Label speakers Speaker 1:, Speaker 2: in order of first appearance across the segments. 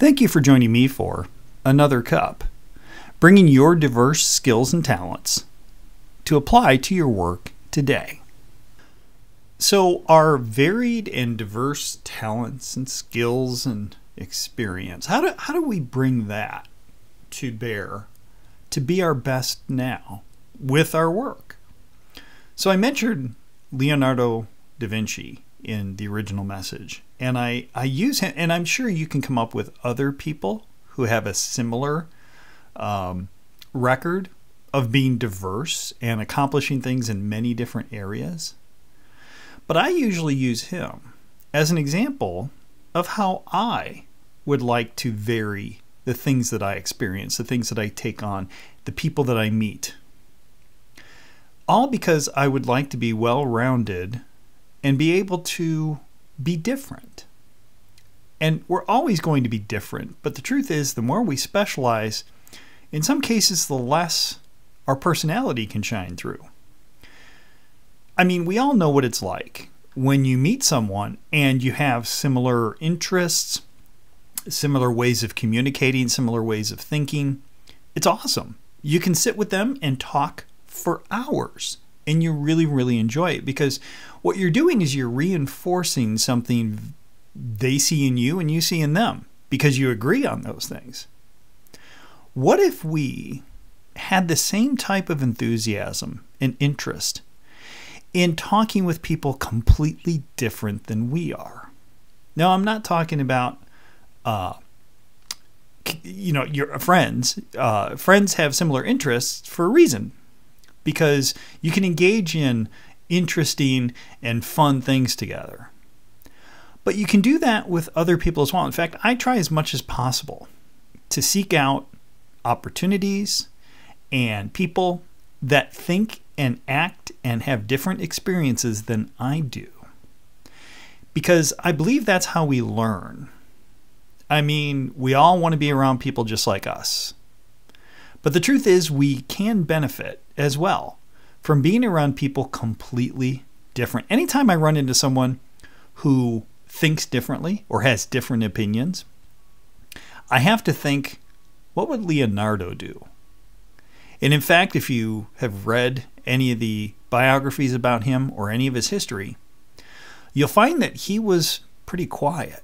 Speaker 1: Thank you for joining me for Another Cup, bringing your diverse skills and talents to apply to your work today. So, our varied and diverse talents and skills and experience, how do, how do we bring that to bear to be our best now with our work? So, I mentioned Leonardo da Vinci in the original message. And I, I use him, and I'm sure you can come up with other people who have a similar um, record of being diverse and accomplishing things in many different areas. But I usually use him as an example of how I would like to vary the things that I experience, the things that I take on, the people that I meet. All because I would like to be well rounded and be able to be different. And we're always going to be different, but the truth is, the more we specialize, in some cases, the less our personality can shine through. I mean, we all know what it's like when you meet someone and you have similar interests, similar ways of communicating, similar ways of thinking. It's awesome. You can sit with them and talk for hours and you really, really enjoy it because what you're doing is you're reinforcing something they see in you and you see in them because you agree on those things. What if we had the same type of enthusiasm and interest in talking with people completely different than we are? Now, I'm not talking about, uh, you know, your friends. Uh, friends have similar interests for a reason because you can engage in interesting and fun things together. But you can do that with other people as well. In fact, I try as much as possible to seek out opportunities and people that think and act and have different experiences than I do. Because I believe that's how we learn. I mean, we all want to be around people just like us. But the truth is, we can benefit as well from being around people completely different. Anytime I run into someone who thinks differently or has different opinions, I have to think, what would Leonardo do? And in fact, if you have read any of the biographies about him or any of his history, you'll find that he was pretty quiet.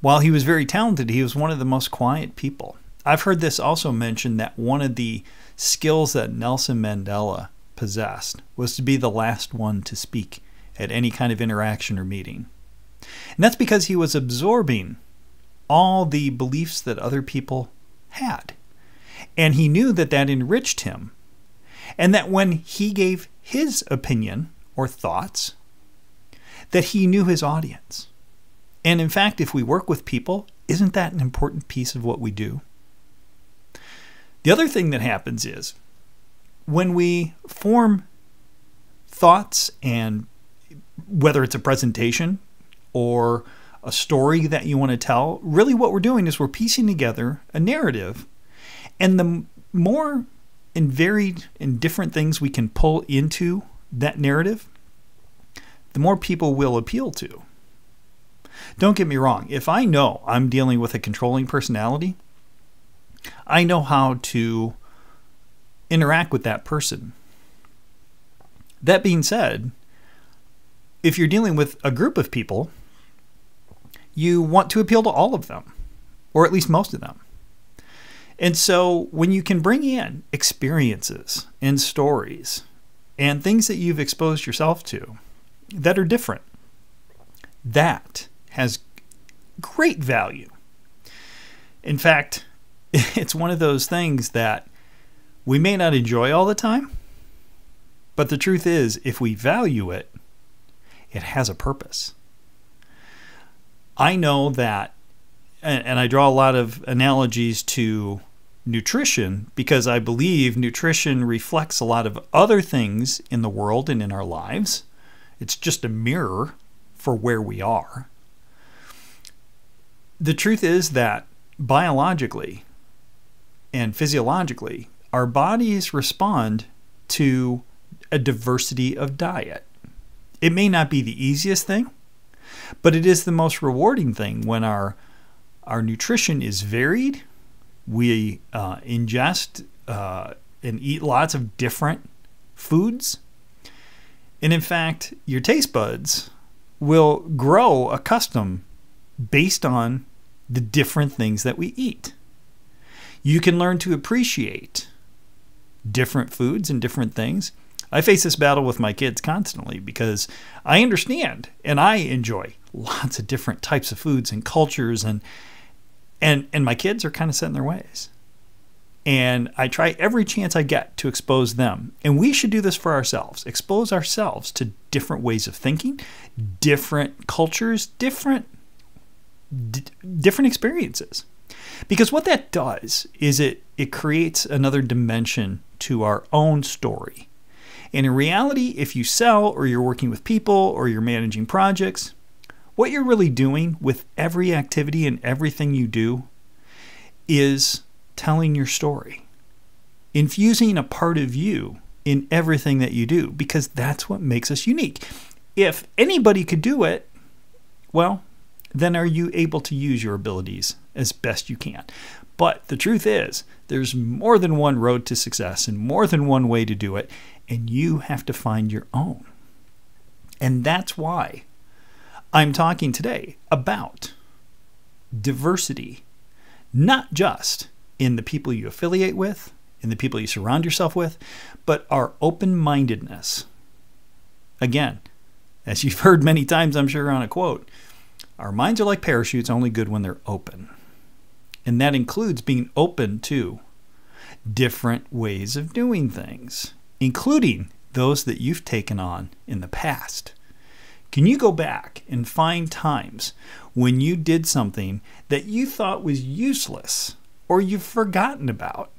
Speaker 1: While he was very talented, he was one of the most quiet people. I've heard this also mentioned that one of the skills that Nelson Mandela possessed was to be the last one to speak at any kind of interaction or meeting. And that's because he was absorbing all the beliefs that other people had. And he knew that that enriched him. And that when he gave his opinion or thoughts, that he knew his audience. And in fact, if we work with people, isn't that an important piece of what we do? The other thing that happens is when we form thoughts and whether it's a presentation or a story that you want to tell, really what we're doing is we're piecing together a narrative. And the more and varied and different things we can pull into that narrative, the more people will appeal to. Don't get me wrong, if I know I'm dealing with a controlling personality, I know how to interact with that person. That being said, if you're dealing with a group of people, you want to appeal to all of them, or at least most of them. And so when you can bring in experiences and stories and things that you've exposed yourself to that are different, that has great value. In fact, it's one of those things that we may not enjoy all the time, but the truth is, if we value it, it has a purpose. I know that, and I draw a lot of analogies to nutrition because I believe nutrition reflects a lot of other things in the world and in our lives. It's just a mirror for where we are. The truth is that biologically, and physiologically, our bodies respond to a diversity of diet. It may not be the easiest thing, but it is the most rewarding thing when our Our nutrition is varied. We uh, ingest uh, and eat lots of different foods. And in fact, your taste buds will grow accustomed based on the different things that we eat. You can learn to appreciate different foods and different things. I face this battle with my kids constantly because I understand and I enjoy lots of different types of foods and cultures and and and my kids are kind of set in their ways. And I try every chance I get to expose them. And we should do this for ourselves. Expose ourselves to different ways of thinking, different cultures, different d- different experiences. Because what that does is it it creates another dimension to our own story. And in reality, if you sell or you're working with people or you're managing projects, what you're really doing with every activity and everything you do is telling your story, infusing a part of you in everything that you do, because that's what makes us unique. If anybody could do it, well, then are you able to use your abilities as best you can? But the truth is, there's more than one road to success and more than one way to do it, and you have to find your own. And that's why I'm talking today about diversity, not just in the people you affiliate with, in the people you surround yourself with, but our open mindedness. Again, as you've heard many times, I'm sure, on a quote, our minds are like parachutes, only good when they're open. And that includes being open to different ways of doing things, including those that you've taken on in the past. Can you go back and find times when you did something that you thought was useless or you've forgotten about?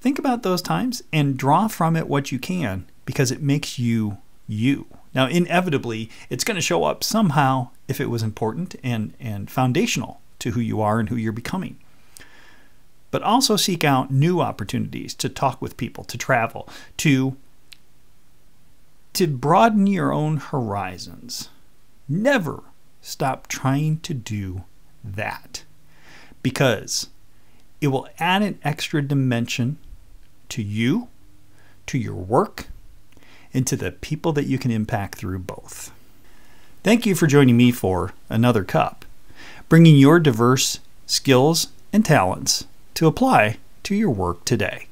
Speaker 1: Think about those times and draw from it what you can because it makes you you. Now, inevitably, it's going to show up somehow if it was important and, and foundational to who you are and who you're becoming. But also seek out new opportunities to talk with people, to travel, to, to broaden your own horizons. Never stop trying to do that because it will add an extra dimension to you, to your work, and to the people that you can impact through both. Thank you for joining me for another cup bringing your diverse skills and talents to apply to your work today.